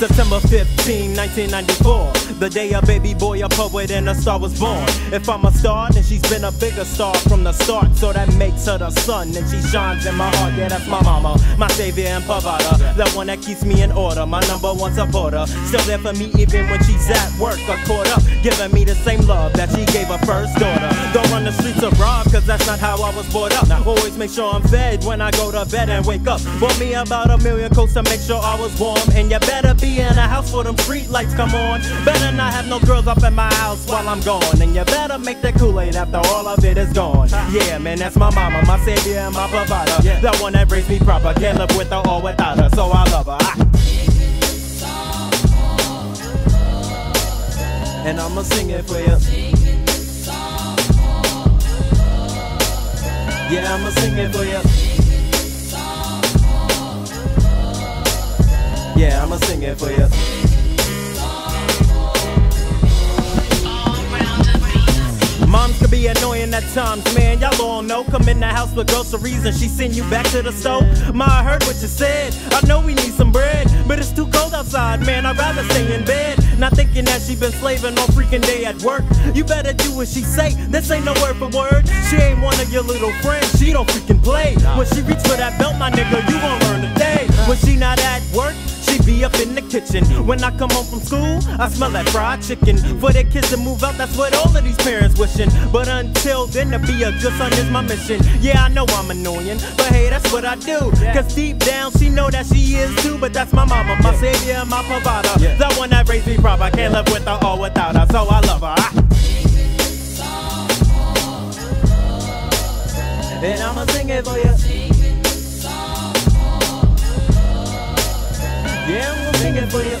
September 15, 1994. The day a baby boy, a poet, and a star was born. If I'm a star, then she's been a bigger star from the start. So that makes her the sun, and she shines in my heart. Yeah, that's my mama, my savior and provider. The one that keeps me in order, my number one supporter. Still there for me even when she's at work or caught up. Giving me the same love that she gave her first daughter. Don't run the streets of rob, cause that's not how I was brought up. Always make sure I'm fed when I go to bed and wake up. Bought me about a million coats to make sure I was warm. And you better be in a house where them street lights come on. Better not have no girls up in my house while I'm gone. And you better make that Kool-Aid after all of it is gone. Yeah, man, that's my mama, my savior, and my provider. The one that raised me proper. Can't live with her or without her, so I love her. Ah. And I'ma sing it for you. Yeah, I'ma sing it for you. Yeah, I'ma sing it for you. Be annoying at times, man. Y'all all know. Come in the house with groceries and she send you back to the stove. Ma, I heard what you said. I know we need some bread, but it's too cold outside, man. I'd rather stay in bed. Not thinking that she been slaving all freaking day at work. You better do what she say. This ain't no word for word. She ain't one of your little friends. She don't freaking play. When she reach for that belt, my nigga, you up in the kitchen. When I come home from school, I smell that fried chicken. For their kids to move out, that's what all of these parents wishing. But until then, to be a good son is my mission. Yeah, I know I'm annoying, but hey, that's what I do. Cause deep down, she know that she is too. But that's my mama, my savior, my provider. The one that raised me proper. I can't live with her or without her, so I love her. Ah. And I'ma sing it for you. I'm gonna sing it for you.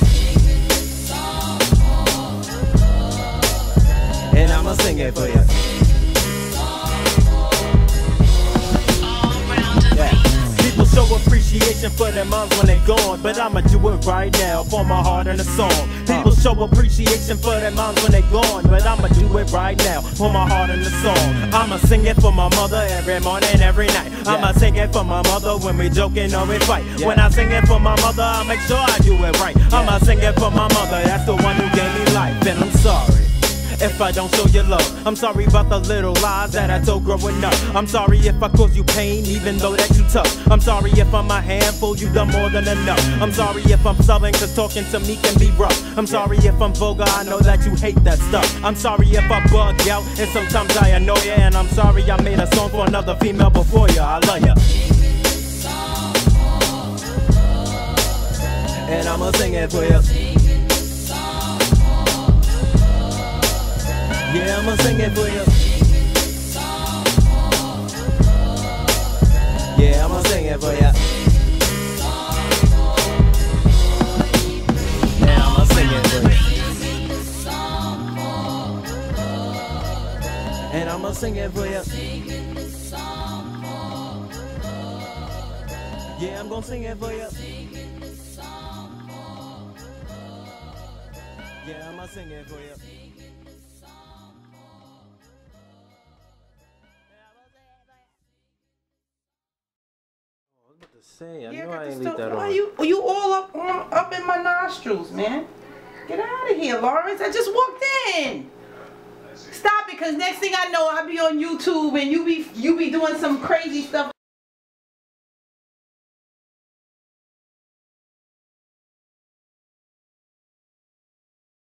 And I'ma sing it for you. Appreciation for their moms when they gone, but I'ma do it right now for my heart and a song. People show appreciation for their moms when they gone, but I'ma do it right now for my heart and a song. I'ma sing it for my mother every morning, every night. I'ma sing it for my mother when we joking or we fight. When I sing it for my mother, I make sure I do it right. I'ma sing it for my mother, that's the one if I don't show you love. I'm sorry about the little lies that I told growing up. I'm sorry if I cause you pain, even though that you tough. I'm sorry if I'm a handful, you've done more than enough. I'm sorry if I'm stubborn, cause talking to me can be rough. I'm sorry if I'm vulgar, I know that you hate that stuff. I'm sorry if I bug out, and sometimes I annoy you. And I'm sorry I made a song for another female before you. I love you. And I'ma sing it for you. Yeah, I'ma sing it for you. Yeah, I'ma sing it for you. I'ma sing it for you. Yeah, I'm gonna sing it for you. Yeah, I'ma sing it for you. To say. I Yeah, know I ain't leave that Why on. you you all up on, up in my nostrils, man? Get out of here, Lawrence. I just walked in. Stop it, cause next thing I know, I'll be on YouTube and you be you be doing some crazy stuff.